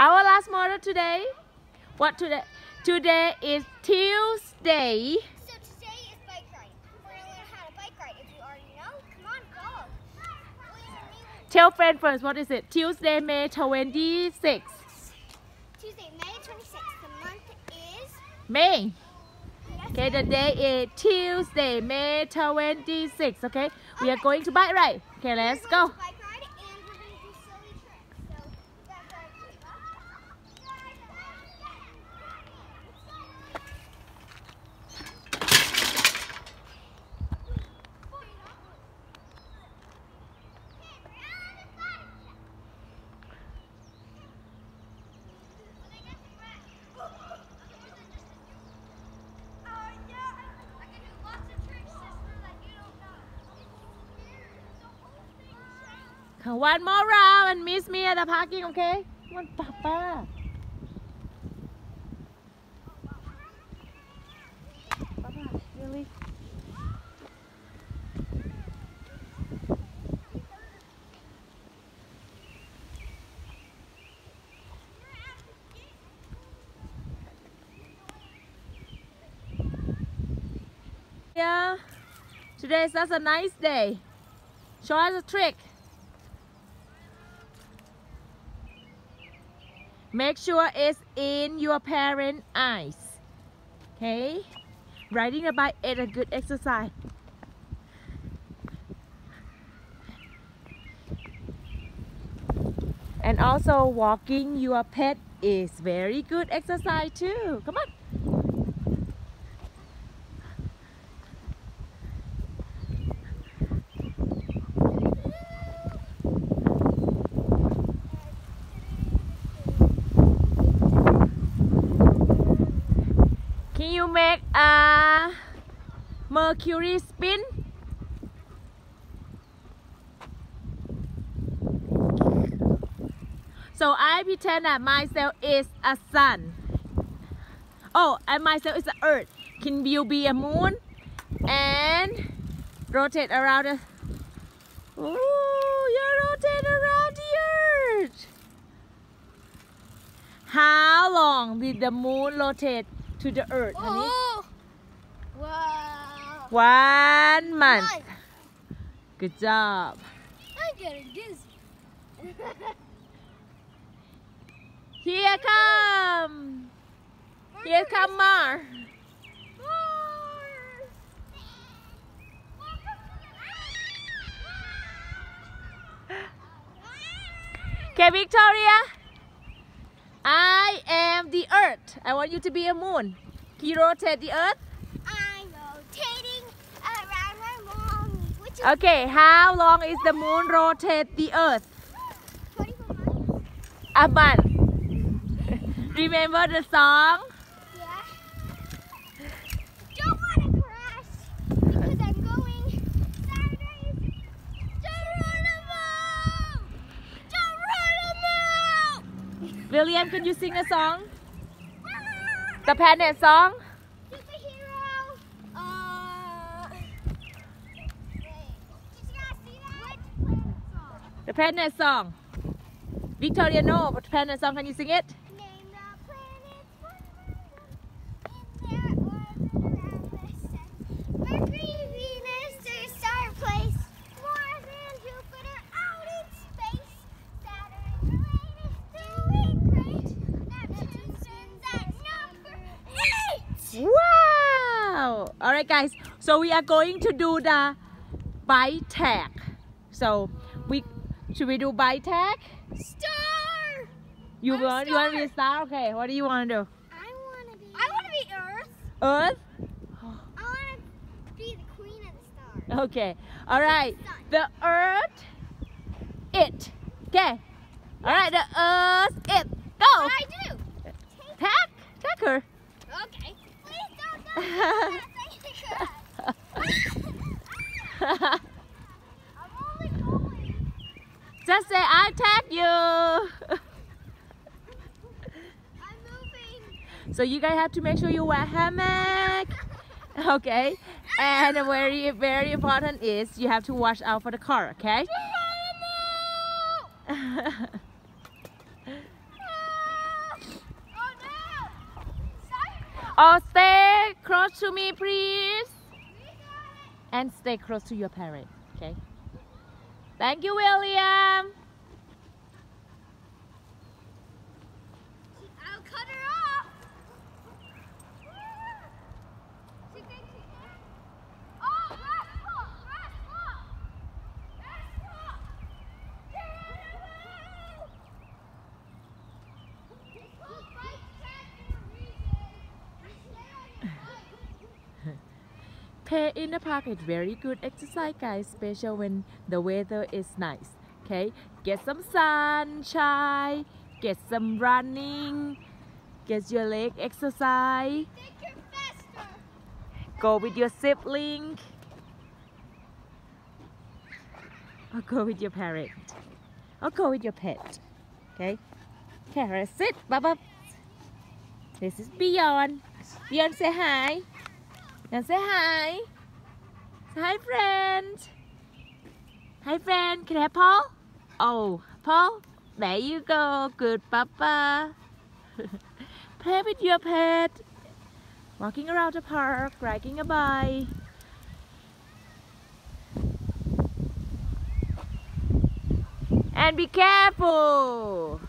Our last model today. What today? Today is Tuesday. So today is bike ride. We're gonna learn how to bike ride. If you already know, come on, go. Tell friend first. What is it? Tuesday, May 26th. Tuesday, May 26th. The month is. May. Yes, Okay, the day is Tuesday, May 26th. Okay, we are going to bike ride. Okay, let's go. going to bike ride and we're gonna do silly tricks. So you guys ready? One more round and miss me at the parking. Okay, Come on, Papa. Yeah, today is such a nice day. Show us a trick. Make sure it's in your parent eyes. Okay? Riding a bike is a good exercise. And also walking your pet is very good exercise too. Come on. You make a mercury spin? So I pretend that myself is a sun. Oh, and myself is the earth. Can you be a moon? And rotate around the... Ooh, you rotate around the earth. How long did the moon rotate to the earth, honey? Oh! Wow! One month. Month. Good job. I'm getting dizzy. Here come. Here come more. Okay, Victoria. I am the earth. I want you to be a moon. Can you rotate the earth? I'm rotating around my is Okay, how long is the moon rotate the earth? 24 months. A month. Remember the song? Yeah. Don't want to crash because I'm going sideways. Geronimo! Geronimo! William, can you sing a song? The planet song? The song. Victoria, no, but planet song, can you sing it? Name the planets one by one in their orbit around the sun. Mercury, Venus, their star place. Mars and Jupiter out in space. Saturn, Uranus doing great. Neptune's at number eight. Wow! Alright guys, so we are going to do the bite tag. So we should we do bite tag? Star. You I'm want you want to be a star. star? Okay, what do you want to do? I want to be. I want to be Earth. Earth? I want to be the queen of the stars. Okay. Alright. The earth it. Okay. Alright, the earth it. Go! I do. Tag! Tag her. Okay. Please don't go. Just say, I tag you. So you guys have to make sure you wear hammock. Okay. And very, very important is you have to watch out for the car, okay? oh, stay close to me, please. And stay close to your parent, okay? Thank you, William. I'll cut her off. She thinks she can. Oh, restful, restful, restful. Terrible. It's called bike track for a reason. Stay on your bike. Play in the park is very good exercise, guys, especially when the weather is nice. Okay, get some sunshine, get some running, get your leg exercise. Faster. Go with your sibling. Or go with your parent. Or go with your pet. Okay? Kara, sit, Bubba. This is Beyond. Beyond, say hi. Beyond, say hi. Say hi, friend. Hi, friend. Can I have Paul? Oh, Paul. There you go. Good, Papa. Play with your pet walking around the park, riding a bike. And be careful!